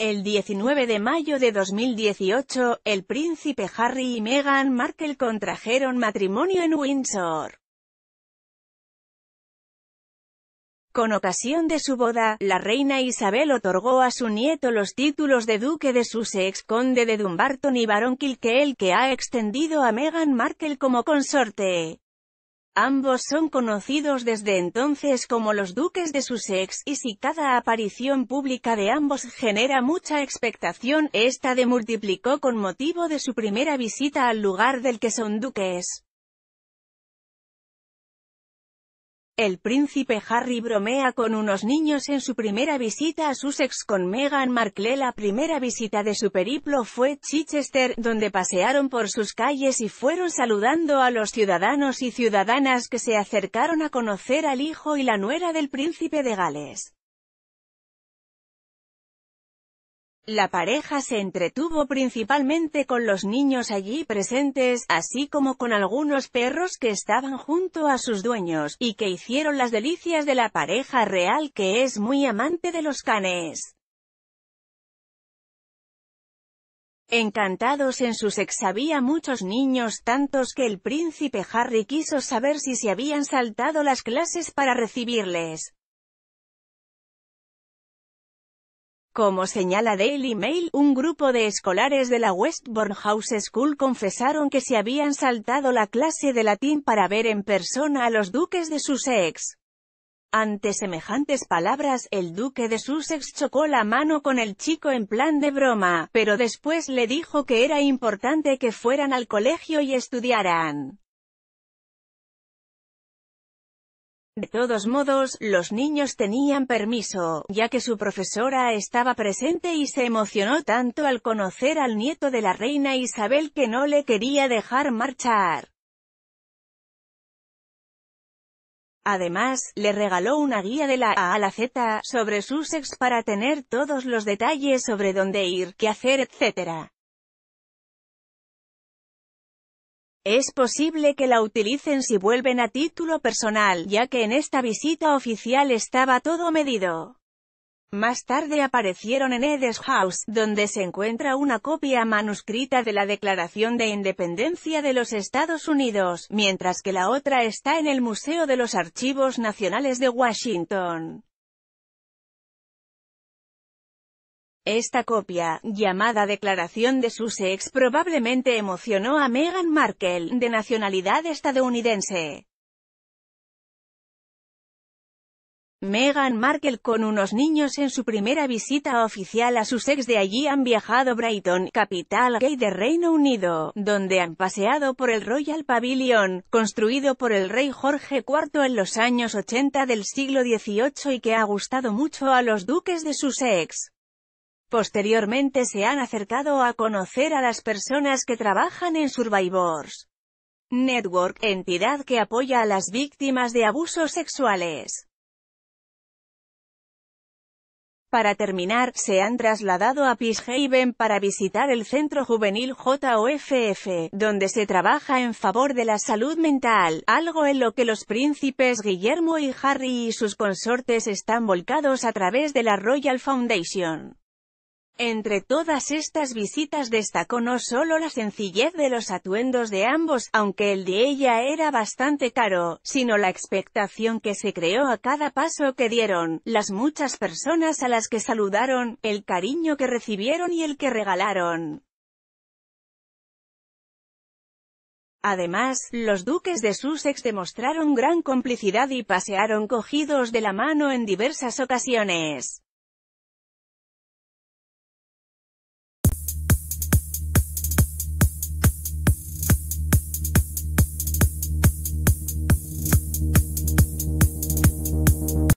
El 19 de mayo de 2018, el príncipe Harry y Meghan Markle contrajeron matrimonio en Windsor. Con ocasión de su boda, la reina Isabel otorgó a su nieto los títulos de duque de Sussex, conde de Dumbarton y barón Kilkeel que ha extendido a Meghan Markle como consorte. Ambos son conocidos desde entonces como los duques de Sussex, y si cada aparición pública de ambos genera mucha expectación, esta de multiplicó con motivo de su primera visita al lugar del que son duques. El príncipe Harry bromea con unos niños en su primera visita a Sussex con Meghan Markle. La primera visita de su periplo fue Chichester, donde pasearon por sus calles y fueron saludando a los ciudadanos y ciudadanas que se acercaron a conocer al hijo y la nuera del príncipe de Gales. La pareja se entretuvo principalmente con los niños allí presentes, así como con algunos perros que estaban junto a sus dueños, y que hicieron las delicias de la pareja real que es muy amante de los canes. Encantados en su sex había muchos niños tantos que el príncipe Harry quiso saber si se habían saltado las clases para recibirles. Como señala Daily Mail, un grupo de escolares de la Westbourne House School confesaron que se habían saltado la clase de latín para ver en persona a los duques de Sussex. Ante semejantes palabras, el duque de Sussex chocó la mano con el chico en plan de broma, pero después le dijo que era importante que fueran al colegio y estudiaran. De todos modos, los niños tenían permiso, ya que su profesora estaba presente y se emocionó tanto al conocer al nieto de la reina Isabel que no le quería dejar marchar. Además, le regaló una guía de la A a la Z, sobre Sussex para tener todos los detalles sobre dónde ir, qué hacer, etc. Es posible que la utilicen si vuelven a título personal, ya que en esta visita oficial estaba todo medido. Más tarde aparecieron en Edes House, donde se encuentra una copia manuscrita de la Declaración de Independencia de los Estados Unidos, mientras que la otra está en el Museo de los Archivos Nacionales de Washington. Esta copia, llamada Declaración de Sussex probablemente emocionó a Meghan Markle, de nacionalidad estadounidense. Meghan Markle con unos niños en su primera visita oficial a Sussex de allí han viajado a Brighton, capital gay de Reino Unido, donde han paseado por el Royal Pavilion, construido por el rey Jorge IV en los años 80 del siglo XVIII y que ha gustado mucho a los duques de Sussex. Posteriormente se han acercado a conocer a las personas que trabajan en Survivors Network, entidad que apoya a las víctimas de abusos sexuales. Para terminar, se han trasladado a Peacehaven para visitar el centro juvenil JOFF, donde se trabaja en favor de la salud mental, algo en lo que los príncipes Guillermo y Harry y sus consortes están volcados a través de la Royal Foundation. Entre todas estas visitas destacó no solo la sencillez de los atuendos de ambos, aunque el de ella era bastante caro, sino la expectación que se creó a cada paso que dieron, las muchas personas a las que saludaron, el cariño que recibieron y el que regalaron. Además, los duques de Sussex demostraron gran complicidad y pasearon cogidos de la mano en diversas ocasiones.